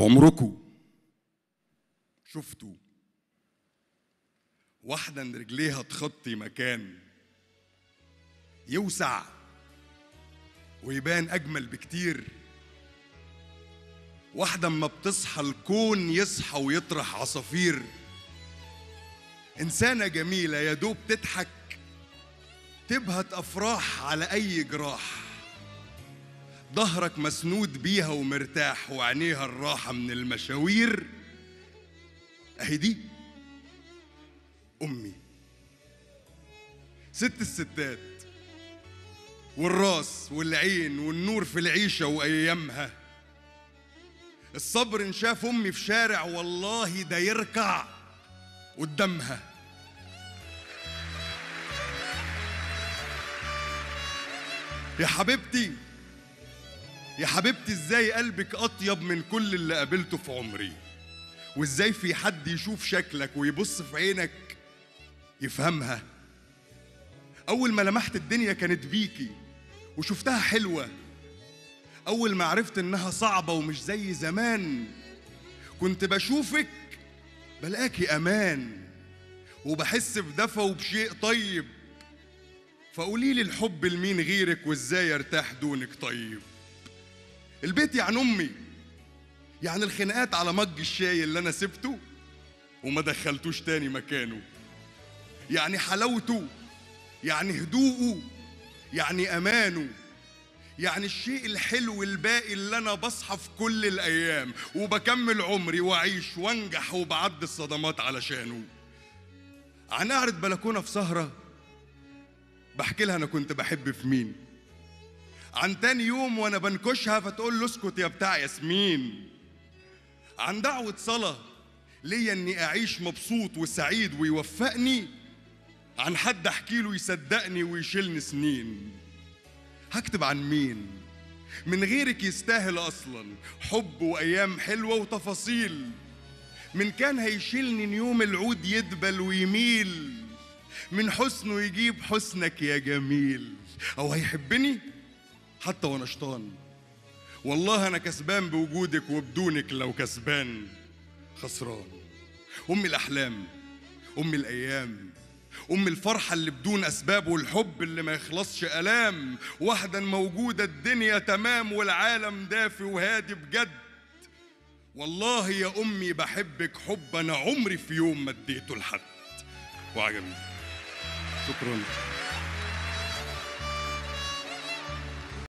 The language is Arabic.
عمركم شفتوا واحدة ان رجليها تخطي مكان. يوسع. ويبان أجمل بكتير. واحدة اما بتصحى الكون يصحى ويطرح عصافير. إنسانة جميلة يا دوب تضحك. تبهت أفراح على أي جراح. ظهرك مسنود بيها ومرتاح وعينيها الراحة من المشاوير. أهي دي. أمي. ست الستات. والراس والعين والنور في العيشة وأيامها. الصبر إن شاف أمي في شارع والله ده يركع قدامها. يا حبيبتي يا حبيبتي إزاي قلبك اطيب من كل اللي قابلته في عمري؟ وازاي في حد يشوف شكلك ويبص في عينك يفهمها؟ أول ما لمحت الدنيا كانت بيكي وشفتها حلوة. أول ما عرفت إنها صعبة ومش زي زمان كنت بشوفك بلاقي أمان وبحس بدفى وبشيء طيب. فقولي لي الحب لمين غيرك وإزاي ارتاح دونك طيب؟ البيت يعني أمي. يعني الخناقات على مج الشاي اللي أنا سبته وما دخلتوش تاني مكانه. يعني حلاوته يعني هدوءه يعني أمانه. يعني الشيء الحلو الباقي اللي أنا بصحى في كل الأيام وبكمل عمري وأعيش وأنجح وبعد الصدمات علشانه. عن قعدة بلكونة في سهرة بحكي لها أنا كنت بحب في مين. عن تاني يوم وأنا بنكشها فتقول له اسكت يا بتاع ياسمين. عن دعوة صلاة ليا إني أعيش مبسوط وسعيد ويوفقني عن حد أحكي له يصدقني ويشيلني سنين. هكتب عن مين؟ من غيرك يستاهل أصلا. حب وأيام حلوة وتفاصيل. من كان هيشيلني إن يوم العود يدبل ويميل. من حسنه يجيب حسنك يا جميل. أو هيحبني؟ حتى وأنا شطان. والله أنا كسبان بوجودك وبدونك لو كسبان. خسران. أم الأحلام أم الأيام أم الفرحة اللي بدون أسباب والحب اللي ما يخلصش ألام. واحدة موجودة الدنيا تمام والعالم دافي وهادي بجد. والله يا أمي بحبك حب أنا عمري في يوم ما اديته لحد. وعجبني. شكرا.